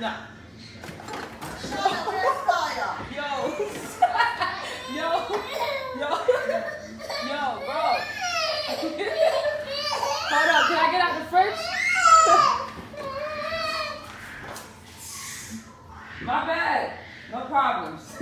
No. Yo. yo. Yo. Yo, bro. Hold up, can I get out the fridge? My bad. No problems.